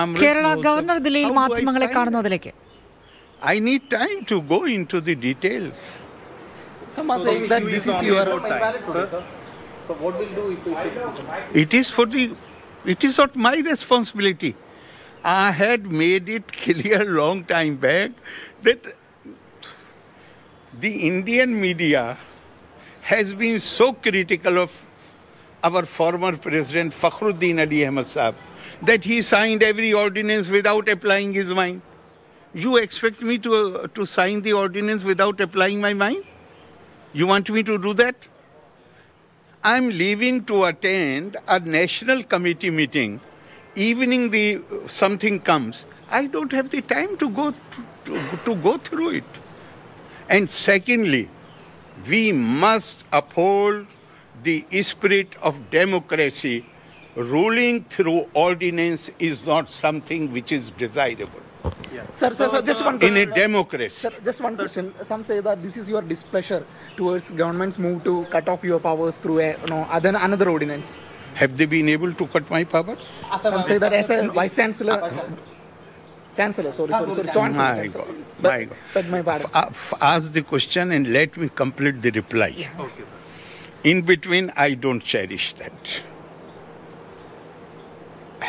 Amrit Kerala knows governor that. ദില്ലിയിൽ How do I മാധ്യമങ്ങളെ find കാണുന്നതിലേക്ക് I need time to go into the details. Some are saying that this is your So what will do if it It is for the, it is not my responsibility. I had made it clear long time back that the Indian media has been so critical of our former president Fakhruddin Ali Ahmad Saab that he signed every ordinance without applying his mind. You expect me to, uh, to sign the ordinance without applying my mind? You want me to do that? I'm leaving to attend a national committee meeting. Evening, the something comes. I don't have the time to go to, to go through it. And secondly, we must uphold the spirit of democracy. Ruling through ordinance is not something which is desirable Sir, sir, sir, just one question. in a democracy. Sir, just one question. Some say that this is your displeasure towards government's move to cut off your powers through a, you know, other, another ordinance. Have they been able to cut my powers? Some say that as a vice chancellor, chancellor, sorry, sorry, sorry, chancellor. My chancellor. God, But- my God. Beg my pardon. F- uh, ask the question and let me complete the reply. In between, I don't cherish that.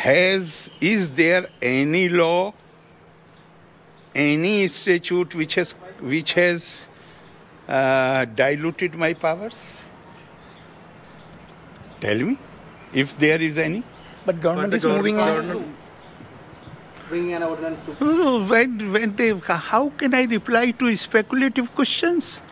Has is there any law, any statute which has which has uh, diluted my powers? Tell me, if there is any. But government is moving in. bringing an ordinance to Oh, when, when they, how can I reply to speculative questions?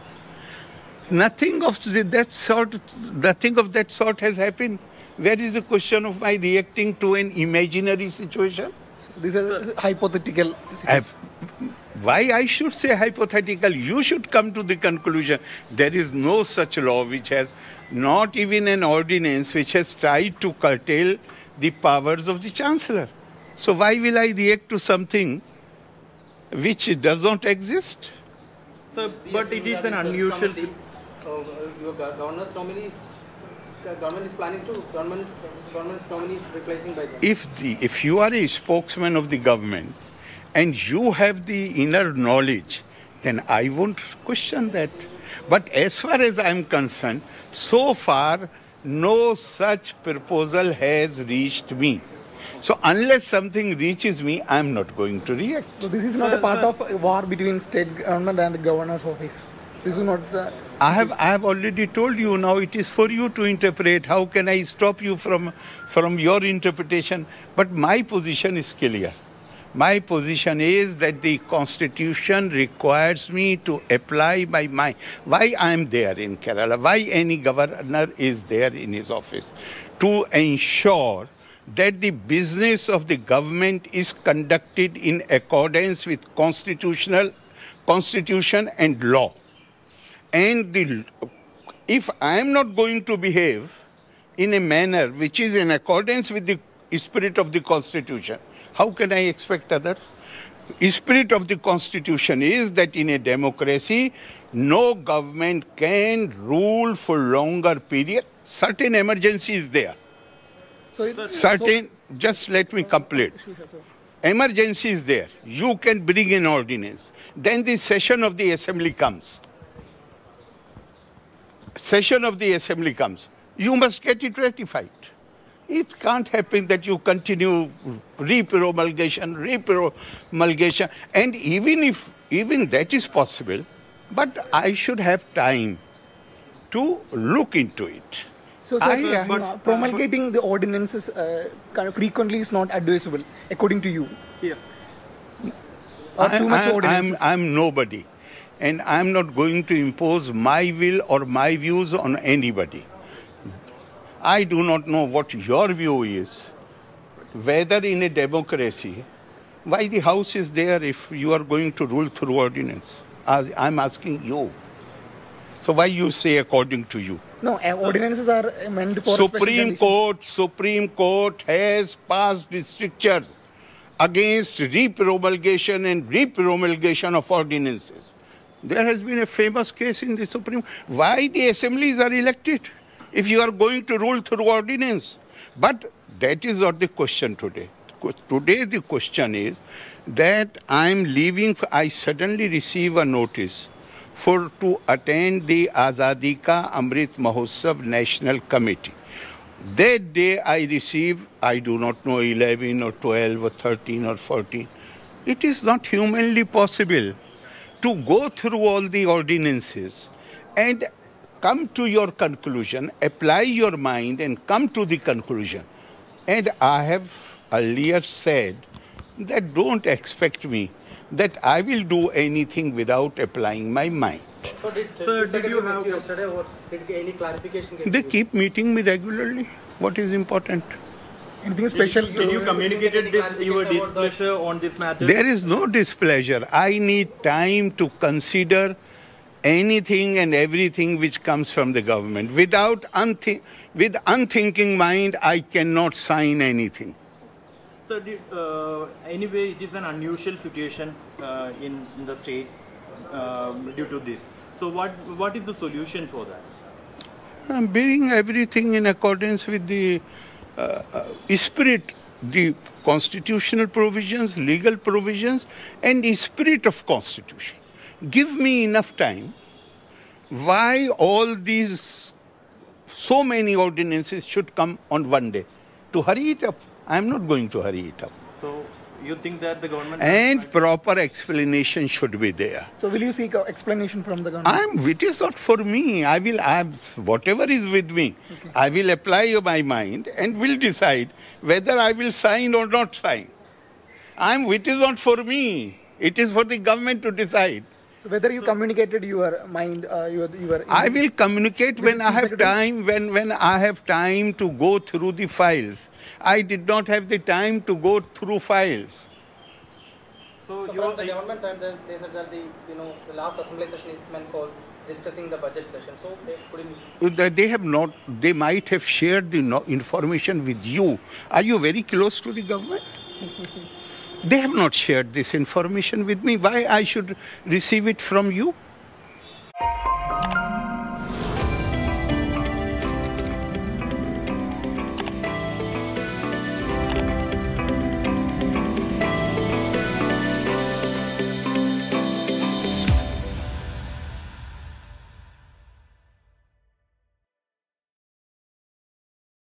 Nothing of that sort, nothing of that sort has happened. Where is the question of my reacting to an imaginary situation? This is a hypothetical. I've- why I should say hypothetical? You should come to the conclusion there is no such law which has not even an ordinance which has tried to curtail the powers of the chancellor. So why will I react to something which does not exist? So, but it is an unusual. Committee, uh, your gov- governor's nominees, uh, government is planning to, government is, government's nominees replacing by them. if the if you are a spokesman of the government and you have the inner knowledge then i won't question that but as far as i'm concerned so far no such proposal has reached me so unless something reaches me i'm not going to react So this is not a part of a war between state government and the governor's office. Is not that? I have I have already told you now it is for you to interpret. How can I stop you from from your interpretation? But my position is clear. My position is that the constitution requires me to apply my mind. Why I am there in Kerala? Why any governor is there in his office? To ensure that the business of the government is conducted in accordance with constitutional constitution and law and the, if I am not going to behave in a manner which is in accordance with the spirit of the Constitution, how can I expect others? The Spirit of the Constitution is that in a democracy, no government can rule for longer period. Certain emergency is there. So it, Certain, just let me complete. Emergency is there. You can bring an ordinance. Then the session of the assembly comes. Session of the assembly comes. You must get it ratified. It can't happen that you continue repromulgation, repromulgation, and even if even that is possible, but I should have time to look into it. so sir, I- uh, but- promulgating the ordinances uh, kind of frequently is not advisable, according to you. Yeah. Or I- too much I- I'm. I'm nobody. And I'm not going to impose my will or my views on anybody. I do not know what your view is. Whether in a democracy, why the House is there if you are going to rule through ordinance? I- I'm asking you. So why you say according to you? no, ordinances are meant for Supreme. Court, Supreme Court has passed strictures against repromulgation and repromulgation of ordinances. There has been a famous case in the Supreme. Why the assemblies are elected if you are going to rule through ordinance? But that is not the question today. today the question is that I'm leaving. I suddenly receive a notice for to attend the Azadi Ka Amrit Mahotsav National Committee. That day I receive, I do not know, 11 or 12 or 13 or 14. It is not humanly possible to go through all the ordinances and come to your conclusion, apply your mind and come to the conclusion. And I have earlier said that don't expect me that I will do anything without applying my mind. So did Sir, Chief did you have- yesterday or did any clarification get They keep meeting me regularly. What is important? Anything special? Did you to- communicated this, your clarification displeasure on this matter? There is no displeasure. I need time to consider anything and everything which comes from the government. Without unthi- with unthinking mind, I cannot sign anything. So, did, uh, anyway, it is an unusual situation uh, in, in the state um, due to this. So, what what is the solution for that? I'm being everything in accordance with the Uh, uh, spirit, the constitutional provisions, legal provisions, and the spirit of constitution. Give me enough time. Why all these, so many ordinances should come on one day? To hurry it up. I'm not going to hurry it up. So, you think that the government And proper explanation should be there. So will you seek explanation from the government? I'm, it is not for me. I will, I, whatever is with me, I will apply my mind and will decide whether I will sign or not sign. I'm, it is not for me. It is for the government to decide. So whether you communicated your mind, uh, your your. I will communicate when I have Secretary? time, when, when I have time to go through the files. I did not have the time to go through files. So, So you from the government side, they, they said that the you know the last assembly session is meant for discussing the budget session. So they couldn't. Uh, they have not, they might have shared the no- information with you. Are you very close to the government? They have not shared this information with me. Why I should receive it from you?